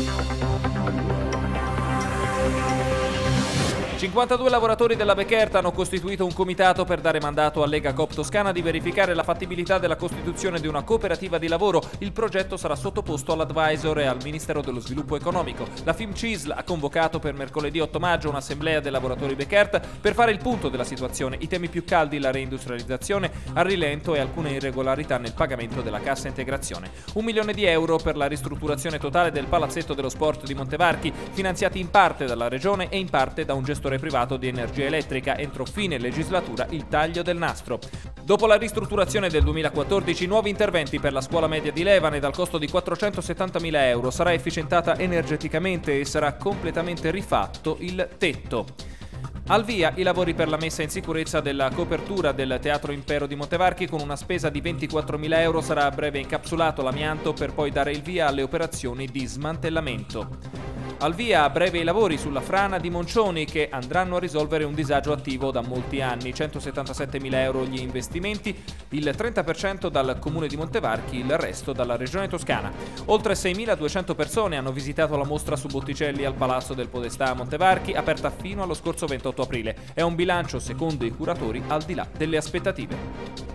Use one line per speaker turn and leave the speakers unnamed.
you 52 lavoratori della Becherta hanno costituito un comitato per dare mandato a Lega Coop Toscana di verificare la fattibilità della costituzione di una cooperativa di lavoro. Il progetto sarà sottoposto all'advisor e al Ministero dello Sviluppo Economico. La FIM CISL ha convocato per mercoledì 8 maggio un'assemblea dei lavoratori Beckert per fare il punto della situazione, i temi più caldi, la reindustrializzazione a rilento e alcune irregolarità nel pagamento della cassa integrazione. Un milione di euro per la ristrutturazione totale del palazzetto dello sport di Montevarchi, finanziati in parte dalla regione e in parte da un gestore settore privato di energia elettrica entro fine legislatura il taglio del nastro. Dopo la ristrutturazione del 2014, nuovi interventi per la scuola media di Levane dal costo di 470.000 euro. Sarà efficientata energeticamente e sarà completamente rifatto il tetto. Al via i lavori per la messa in sicurezza della copertura del Teatro Impero di Montevarchi con una spesa di 24.000 euro sarà a breve incapsulato l'amianto per poi dare il via alle operazioni di smantellamento. Al via a breve i lavori sulla frana di Moncioni che andranno a risolvere un disagio attivo da molti anni. 177.000 euro gli investimenti, il 30% dal comune di Montevarchi, il resto dalla regione toscana. Oltre 6.200 persone hanno visitato la mostra su Botticelli al Palazzo del Podestà a Montevarchi, aperta fino allo scorso 28 aprile. È un bilancio, secondo i curatori, al di là delle aspettative.